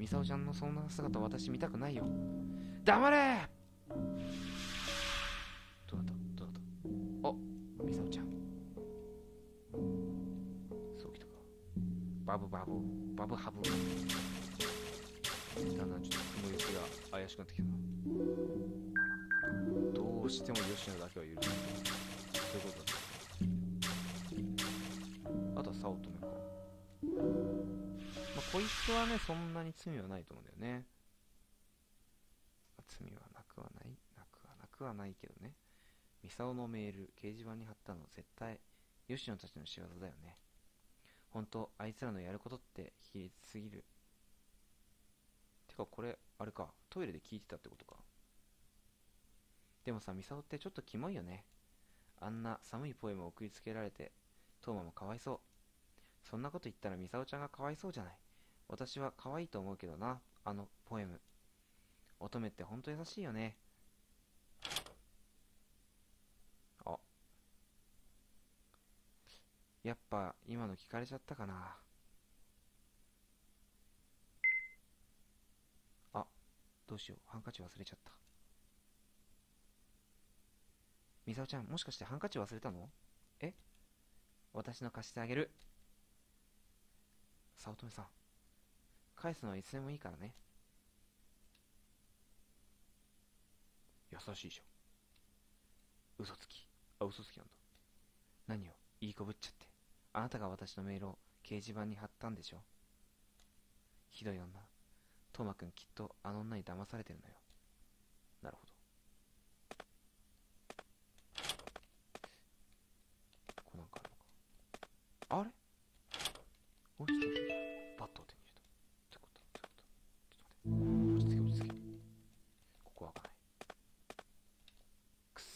ミサオちゃんのそんな姿私見たくないよ。黙れ！どうだった？どうだった？あミサオちゃん。そうきたか。バブバブ。バブハブ。だんだんちょっと雲行きが怪しくなってきたな。どうしても吉野だけは許せないそういうことだ。あとは早乙女かこいつはね、そんなに罪はないと思うんだよね。罪はなくはない、なくはなくはないけどね。ミサオのメール、掲示板に貼ったの絶対、吉野たちの仕業だよね。ほんと、あいつらのやることって卑劣すぎる。てか、これ、あれか、トイレで聞いてたってことか。でもさ、ミサオってちょっとキモいよね。あんな寒いポエムを送りつけられて、トーマもかわいそう。そんなこと言ったらミサオちゃんがかわいそうじゃない。私は可愛いと思うけどな、あのポエム。乙女ってほんと優しいよね。あ。やっぱ今の聞かれちゃったかな。あ、どうしよう、ハンカチ忘れちゃった。ミサオちゃん、もしかしてハンカチ忘れたの？え？私の貸してあげる。早乙女さん返すのはいつでもいいからね。優しいじゃん嘘つき。あ嘘つきなんだ。何を？いいこぶっちゃって。あなたが私のメールを掲示板に貼ったんでしょ。ひどい女。トーマくんきっとあの女に騙されてるのよ。なるほど。こうなんかあるのか。あれ？おいちょっと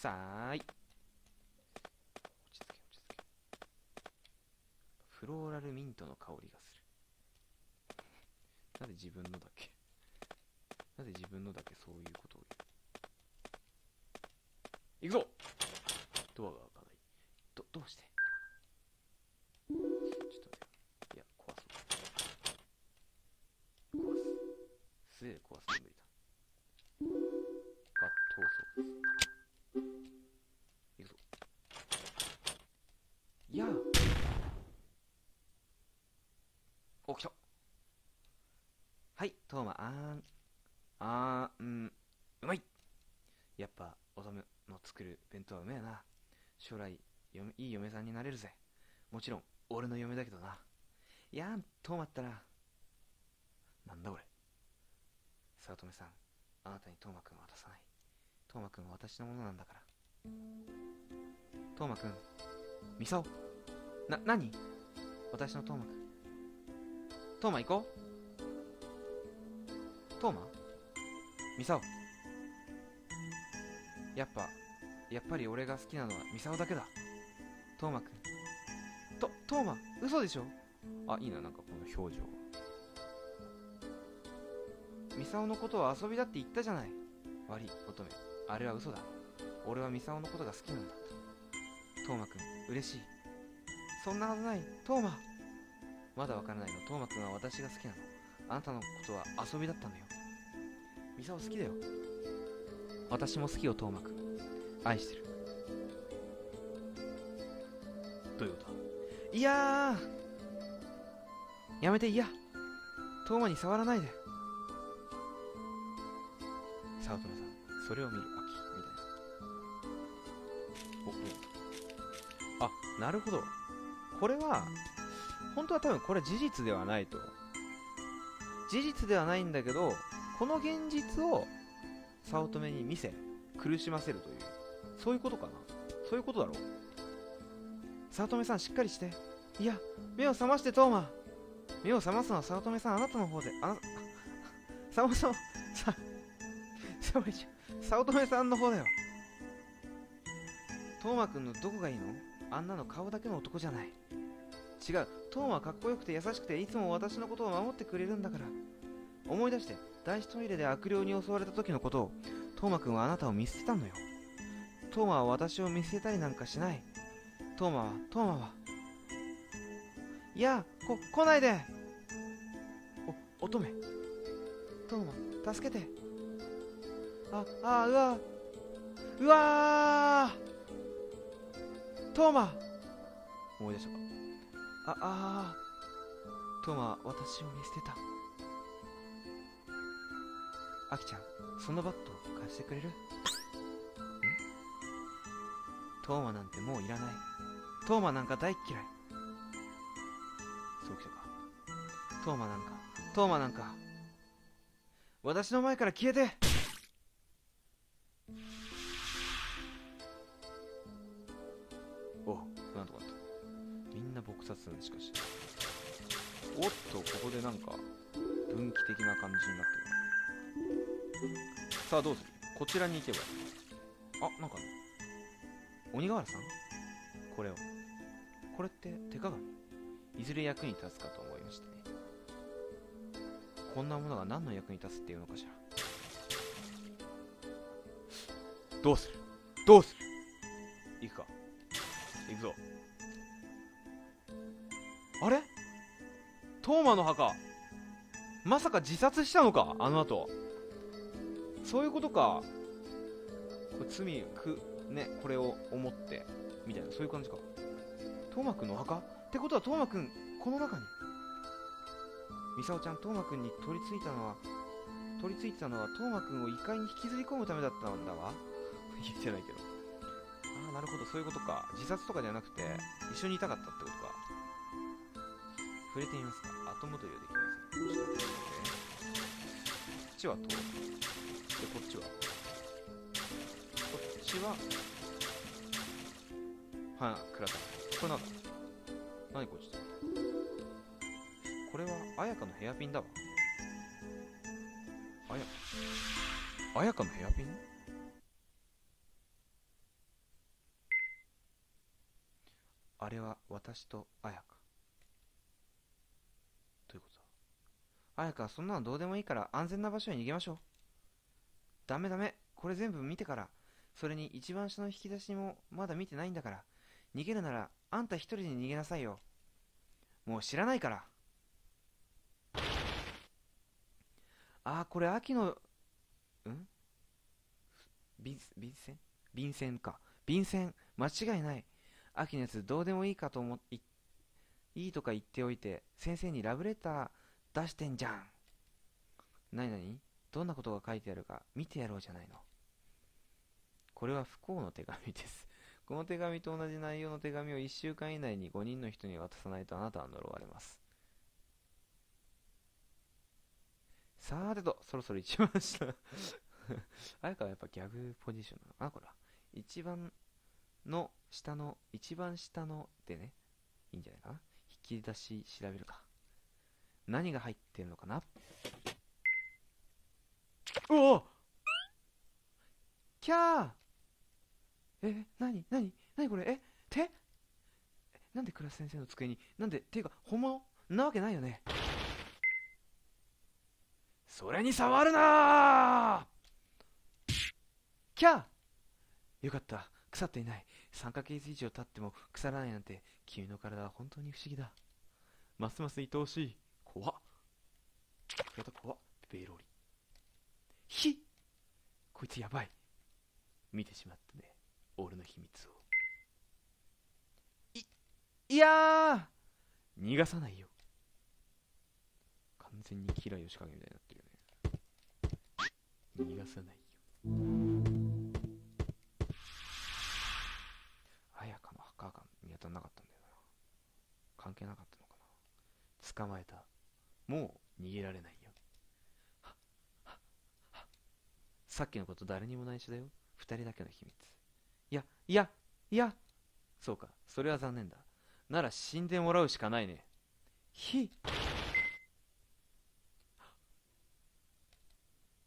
さい。落ち着け落ち着け。フローラルミントの香りがする。なぜ自分のだけ？なぜ自分のだけそういうことを言う？行くぞ！の作る弁当はうめえな。将来いい嫁さんになれるぜ。もちろん俺の嫁だけどな。いやんトーマったらなんだ俺早乙女さんあなたにトーマくんは渡さない。トーマくんは私のものなんだから。トーマくんミサオ。な、何？私のトーマくん。トーマ行こう。トーマ？ミサオ。やっぱやっぱり俺が好きなのはミサオだけだ。トーマくん。とトーマ嘘でしょ？あいいななんかこの表情。ミサオのことは遊びだって言ったじゃない。悪い乙女。あれは嘘だ。俺はミサオのことが好きなんだ。トーマくん嬉しい。そんなはずない。トーマ。まだわからないの。トーマくんは私が好きなの。あなたのことは遊びだったのよ。ミサオ好きだよ私も好きよトーマく。愛してる。どういうこと。いやー。やめていや。トーマに触らないで。早乙女さんそれを見る秋みたいな。おどうだあなるほど。これは本当は多分これ事実ではないと。事実ではないんだけどこの現実を早乙女に見せ苦しませるという。そういうことかな。そういうことだろう。早乙女さんしっかりして。いや目を覚ましてトーマ目を覚ますのは早乙女さんあなたの方で。あなさまさまさ早乙女さんの方だよ。トーマくんのどこがいいの？あんなの顔だけの男じゃない。違う。トーマはかっこよくて優しくていつも私のことを守ってくれるんだから。思い出して。男子トイレで悪霊に襲われた時のことをトーマくんはあなたを見捨てたのよ。トーマは私を見捨てたりなんかしない。トーマはトーマは。いやこ来ないで。お乙女。トーマ助けて。ああうわ。うわー。トーマ。思い出したか。ああー。トーマは私を見捨てた。アキちゃんそのバット貸してくれる？ん？トーマなんてもういらない。トーマなんか大っ嫌い。そうきたか。トーマなんかトーマなんか。私の前から消えて。おなんとかなった。みんな撲殺するねしかし。おっとここでなんか分岐的な感じになってる。さあどうするこちらに行けば。あなんか鬼瓦さん？これを。これって手鏡？いずれ役に立つかと思いましてね。こんなものが何の役に立つっていうのかしら。どうする？どうする？行くか。行くぞ。あれ？トーマの墓。まさか自殺したのか？あの後。そういうことか。これ罪くねこれを思ってみたいな。そういう感じか。トーマくんのお墓？ってことはトーマくんこの中に。ミサオちゃんトーマくんに取り付いたのは取り付いてたのはトーマくんを異界に引きずり込むためだったんだわ。言ってないけど。ああなるほど。そういうことか。自殺とかじゃなくて一緒にいたかったってことか。触れてみますか。後戻りはできませんちょっと待ってちは。通でこっちは。こっちは。はい倉田これなんだ？何こっち？ってこれは綾香のヘアピンだわ。あや綾香のヘアピン？あれは私と綾香ということだ綾香そんなのどうでもいいから安全な場所に逃げましょう。ダメダメ。これ全部見てから。それに一番下の引き出しもまだ見てないんだから。逃げるならあんた一人で逃げなさいよ。もう知らないから。あーこれ秋のうん？便便箋便箋か。便箋間違いない。秋のやつどうでもいいかと思いいいとか言っておいて先生にラブレター出してんじゃん。なになにどんなことが書いてあるか。見てやろうじゃないの。これは不幸の手紙です。この手紙と同じ内容の手紙を1週間以内に5人の人に渡さないとあなたは呪われます。さーてと、そろそろ一番下あやかはやっぱギャグポジションなの？かなこれは。一番の下の、一番下のでね、いいんじゃないかな？引き出し調べるか。何が入ってるのかな？おおキャー。え、なになになにこれ？え手？なんでクラス先生の机になんでっていうか本物？なわけないよね。それに触るなキャー。よかった。腐っていない。3ヶ月以上経っても腐らないなんて君の体は本当に不思議だ。ますます愛おしい。怖っ。やだ怖っ。ベロリ。ひこいつやばい。見てしまったね。俺の秘密を。いいやー。逃がさないよ。完全にキラヨシカゲみたいになってるよね。逃がさないよ。綾香の墓が見当たらなかったんだよな。関係なかったのかな。捕まえたもう逃げられないよ。ははは。さっきのこと誰にも内緒だよ。二人だけの秘密。いやいやいや。そうか。それは残念だ。なら死んでもらうしかないね。ひ。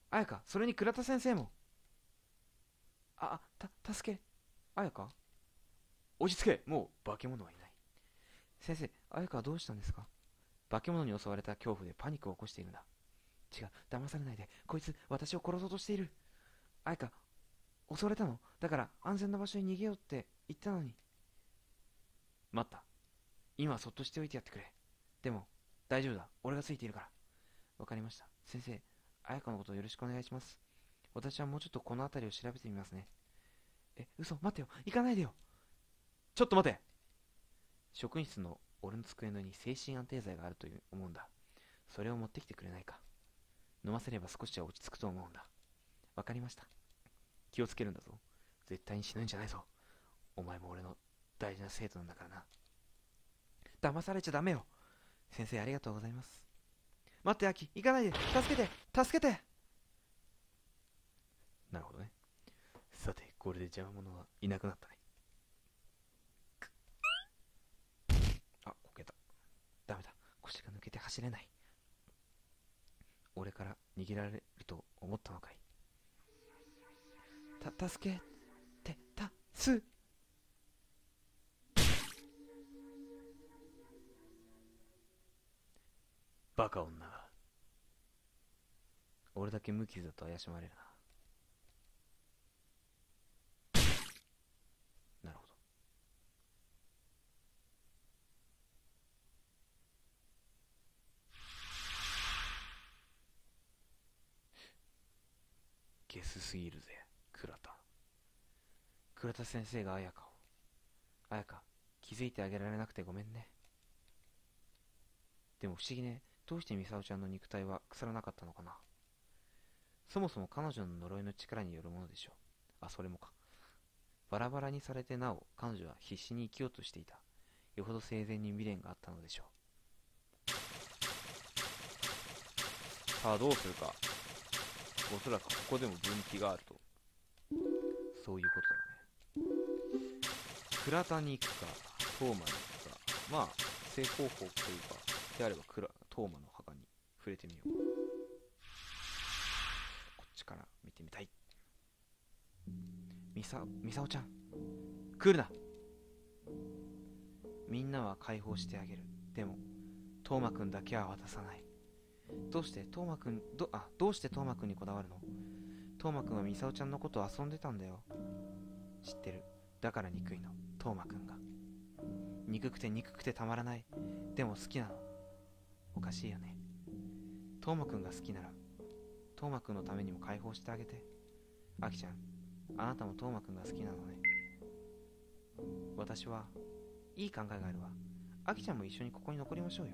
あやかそれに倉田先生も。あた助け。あやか落ち着け。もう化け物はいない。先生あやかはどうしたんですか？化け物に襲われた恐怖でパニックを起こしているんだ。違う。騙されないで。こいつ私を殺そうとしている。あやか襲われたの？だから安全な場所に逃げようって言ったのに。待った。今はそっとしておいてやってくれ。でも大丈夫だ。俺がついているから。わかりました。先生彩香のことよろしくお願いします。私はもうちょっとこの辺りを調べてみますね。え、嘘、待ってよ。行かないでよ。ちょっと待て。職員室の俺の机の上に精神安定剤があるという思うんだ。それを持ってきてくれないか。飲ませれば少しは落ち着くと思うんだ。わかりました。気をつけるんだぞ。絶対に死ぬんじゃないぞ。お前も俺の大事な生徒なんだからな。騙されちゃダメよ。先生ありがとうございます。待って、アキ、行かないで助けて助けてなるほどね。さて、これで邪魔者はいなくなったね。あ、こけた。ダメだ。腰が抜けて走れない。俺から逃げられると思ったのかい？た、助けて、た、す。バカ女が。俺だけ無傷だと怪しまれるな。なるほど。ゲスすぎるぜ、倉田。倉田先生が綾香を。綾香、気づいてあげられなくてごめんね。でも不思議ね。どうしてミサオちゃんの肉体は腐らなかったのかなそもそも彼女の呪いの力によるものでしょう。あ、それもか。バラバラにされてなお、彼女は必死に生きようとしていた。よほど生前に未練があったのでしょう。さあ、どうするか。おそらくここでも分岐があると。そういうことだね。倉田に行くか、東馬に行くか。まあ、正方法というか、であれば倉東馬の墓に触れてみよう。こっちから見てみたい。みさ、みさおちゃん。来るなみんなは解放してあげる。でも、トーマくんだけは渡さない。どうしてトーマくん、ど、あ、どうしてトーマくんにこだわるの？トーマくんはミサオちゃんのこと遊んでたんだよ。知ってる？だから憎いの。トーマくんが。憎くて憎くてたまらない。でも好きなの。おかしいよね。トーマくんが好きなら、トーマくんのためにも解放してあげて。アキちゃん、あなたもトーマくんが好きなのね。私は、いい考えがあるわ。アキちゃんも一緒にここに残りましょうよ。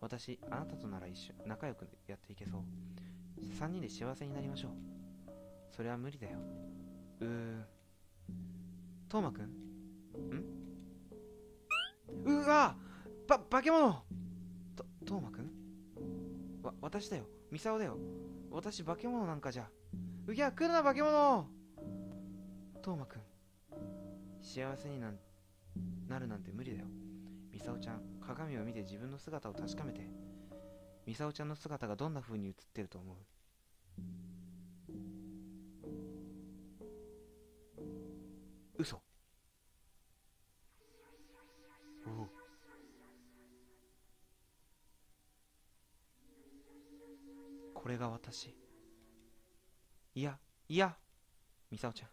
私、あなたとなら一緒、仲良くやっていけそう。三人で幸せになりましょう。それは無理だよ。うー。トーマくん？ん？うわば、化け物と、トーマくん？わ、私だよ。ミサオだよ。私化け物なんかじゃ。うぎゃ、来るな化け物トーマくん。幸せになんなるなんて無理だよ。ミサオちゃん、鏡を見て自分の姿を確かめて。ミサオちゃんの姿がどんな風に映ってると思う？嘘。おおこれが私。いやいや。ミサオちゃん。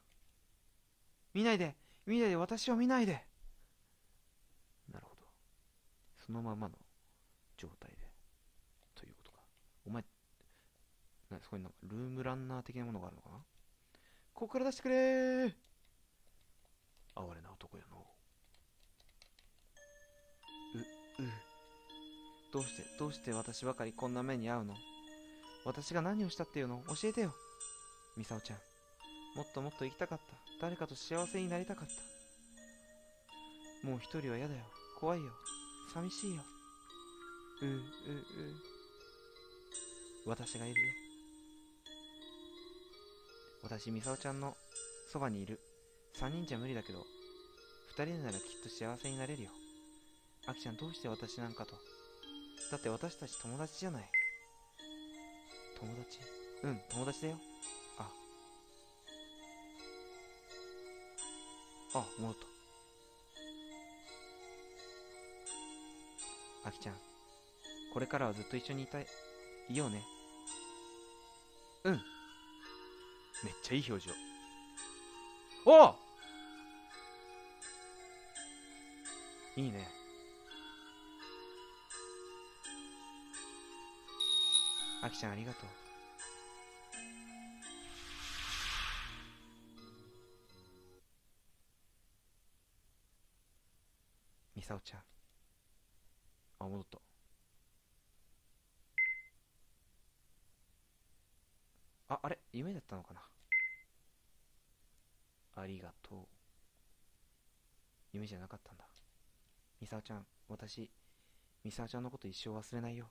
見ないで。見ないで。私を見ないでそのままの状態で。ということか。お前なそこになんかルームランナー的なものがあるのかな？ここから出してくれー。哀れな男よの。うう。どうしてどうして私ばかりこんな目に遭うの？私が何をしたっていうの？教えてよ。ミサオちゃん。もっともっと生きたかった。誰かと幸せになりたかった。もう一人は嫌だよ。怖いよ。寂しいよ。ううう私がいるよ。私ミサオちゃんのそばにいる。3人じゃ無理だけど2人ならきっと幸せになれるよ。アキちゃんどうして私なんかと。だって私たち友達じゃない。友達？うん友達だよ。あ。あ戻った。あきちゃん。これからはずっと一緒にいたい、いようね。うん。めっちゃいい表情。おいいね。あきちゃんありがとう。みさおちゃん。あ戻った。ああれ？夢だったのかな？ありがとう。夢じゃなかったんだ。ミサオちゃん私ミサオちゃんのこと一生忘れないよ。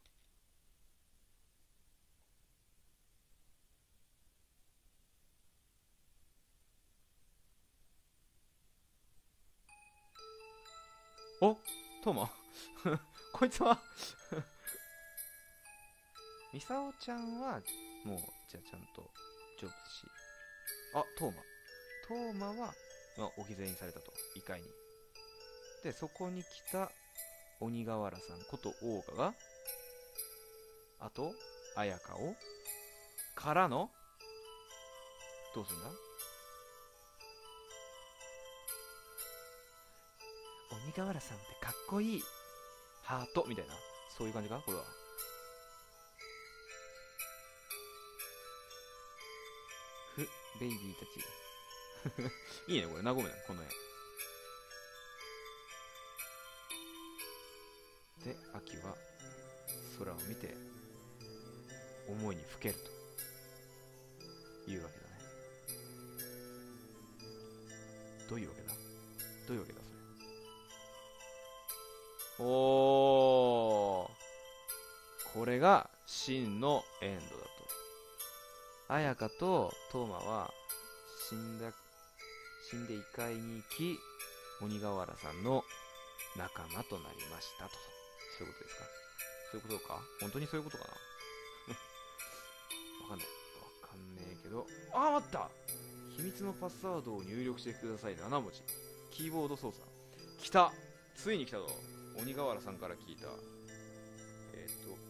お？トーマ こいつは。ミサオちゃんはもうじゃあちゃんと成仏し。あトーマ。トーマは、まあ、置き去りにされたと。異界に。でそこに来た鬼瓦さん。こと大岡があと綾香をからのどうすんだ？鬼瓦さんってかっこいい。ハート？みたいな？そういう感じか？これは。ふベイビーたち。いいねこれ。和むねこの絵。で秋は空を見て思いにふけると。いうわけだね。どういうわけだ？どういうわけだそれ？おー。これが真のエンドだと綾香とトーマは死んだ死んで異界に行き鬼瓦さんの仲間となりましたとそういうことですか？そういうことか？本当にそういうことかな？わかんない。わかんねえけど。あ、待った秘密のパスワードを入力してください。7文字。キーボード操作。来たついに来たぞ。鬼瓦さんから聞いた。えー、っと、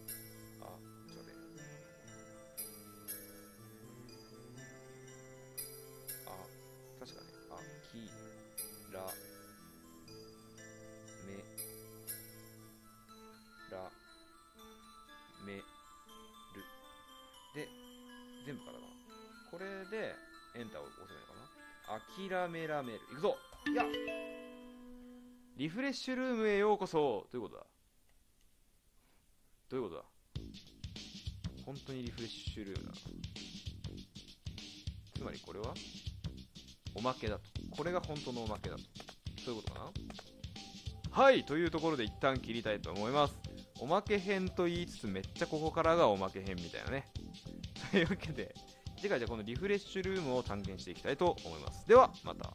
諦めらめる。いくぞいやリフレッシュルームへようこそどういうことだ？どういうことだ？本当にリフレッシュルームなの？つまりこれは？おまけだと。これが本当のおまけだと。そういうことかな？はいというところで一旦切りたいと思います。おまけ編と言いつつめっちゃここからがおまけ編みたいなね。というわけで、次回じゃあこのリフレッシュルームを探検していきたいと思います。では、また。